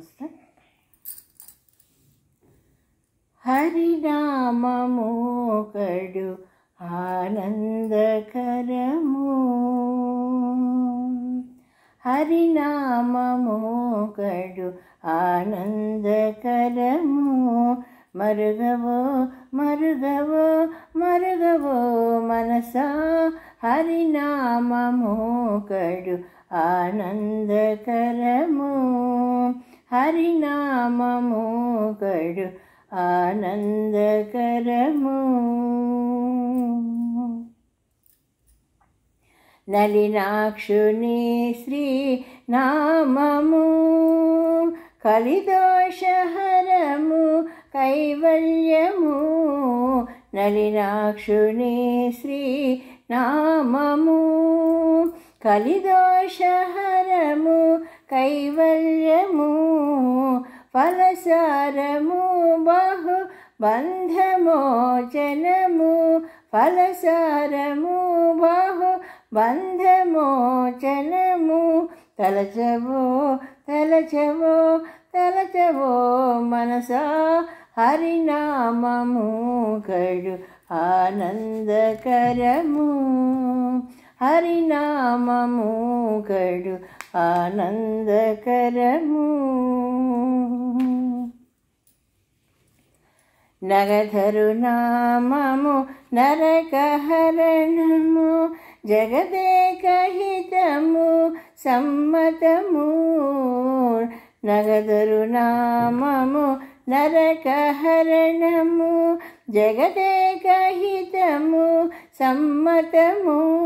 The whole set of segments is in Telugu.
నమస్తే హరినామమోకడు ఆనందకరము హరినామమోకడు ఆనందకరము మరుగవో మరుగవో మరుగవో మనసా హరినామమోకడు ఆనందకరము హరినామమోకడు ఆనందకరము. నలినాక్షుని శ్రీ నామము కలిదోషహరము కైవల్యము. నలినాక్షుని శ్రీ నామము కలిదోషహరము కైవల్యము ఫలసారము బహు బంధమోచనము ఫలసారము బహు బంధమోచనము తలచవో తలచవో తలచవో మనసా హరినామము కడు ఆనందకరము హరినామము గడు ఆనందకరము. నగధరు నామము నరకహరణము జగదేకహితము సమ్మతము. నగధరు నామము నరకహరణము జగదేకహితము సమ్మతము.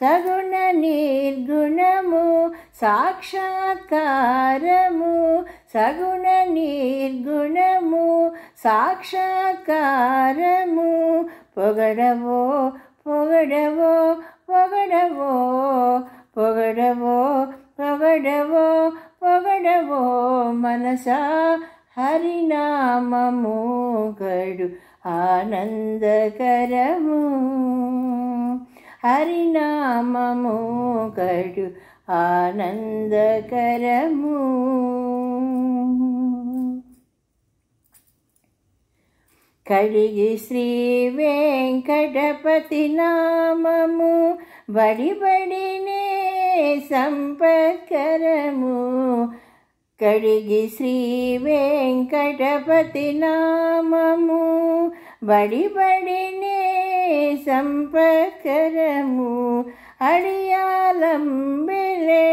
సగుణ నిర్గుణము సాక్షాత్కారము. సగుణ నిర్గుణము సాక్షాత్కారము. పొగడవో పొగడవో పొగడవో. పొగడవో పొగడవో పొగడవో. మనసా హరినామము గడు ఆనందకరము. హరినామము గడు ఆనందకరము. కడిగి శ్రీ వెంకటపతి నామము బడి బడినే సంపత్కరము. కడిగి శ్రీ వెంకటపతి నామము బడి బడినే సంపత్కరము అడియాలంబెలే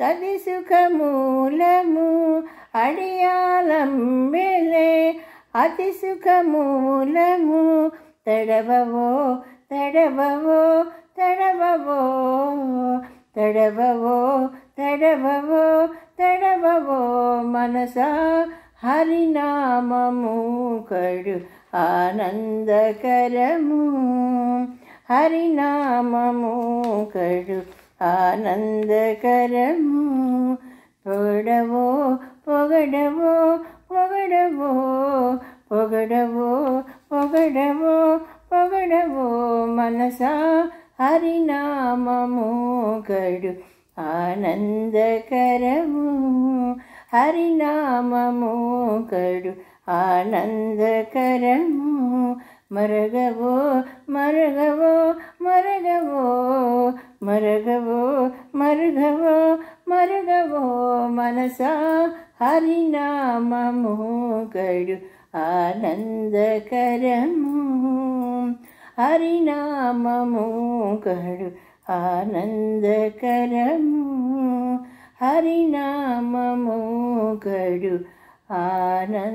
సది సుఖమూలము అడియాలంబెలే అతి సుఖమూలము తడవవో తడవవో తడవవో తడవవో తడవవో తడవవో మనసా హరినామము. ఒకడు ఆనందకరము హరినామము ఒకడు ఆనందకరము పొగడవో పొగడవో పొగడవో పొగడవో పొగడవో పొగడవో మనసా హరినామము గడు ఆనందకరము హరినామము గడు ఆనందకరము మరగవో మరగవో మరగవో మరగవో మరగవో మరగవో మనసా హరినామము గడు ఆనందకరము హరినామము గడు ఆనందకరము హరినామము आनन्दकरमू।